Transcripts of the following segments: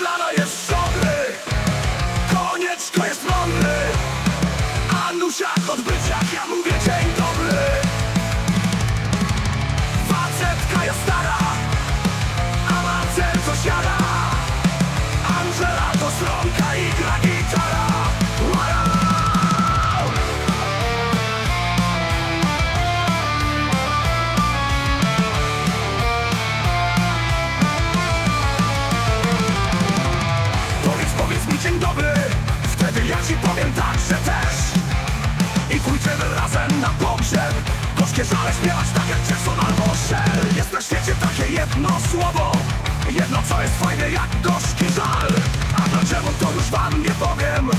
Maślana jest szczodry Konieczko jest mądry Anusiak odbyciak, ja mówię razem na pogrzeb. Gorzkie żale śpiewać tak jak Jackson albo Shell. Jest na świecie takie jedno słowo. Jedno co jest fajne jak gorzki żal. A dlaczego to już wam nie powiem?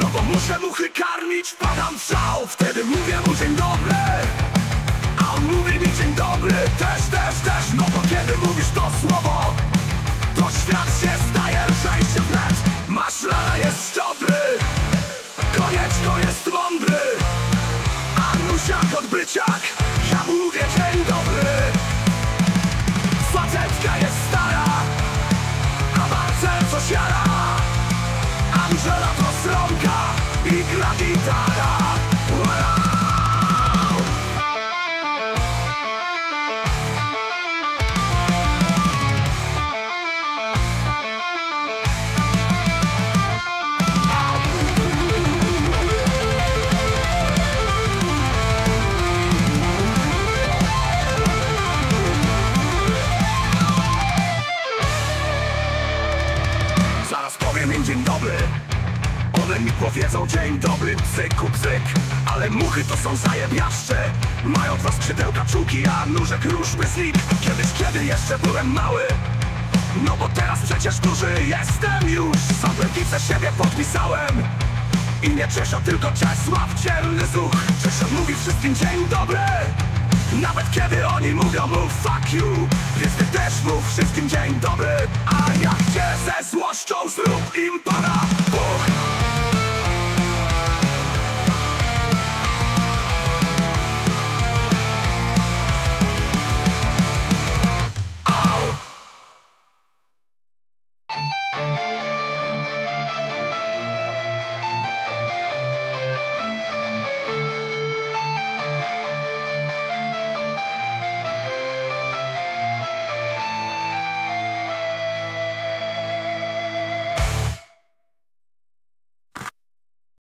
No bo muszę muchy karmić, padam w szał. Wtedy mówię mu Odbyciak Ja mówię dzień dobry. Facetka jest stara A Marcel co siara. Angela to stronka I gra gitara Dzień dobry. One mi powiedzą dzień dobry, cyku cyk Ale muchy to są zajebiaszcze Mają dwa skrzydełka czuki, a nóżek różmy z nich Kiedyś, kiedy jeszcze byłem mały. No bo teraz przecież duży jestem już. Sampletice siebie podpisałem. I nie Czesio, tylko Czesław Cielny Zuch. Czesio mówi wszystkim dzień dobry. Nawet kiedy oni mówią mu fuck you. Więc ty też mów wszystkim dzień dobry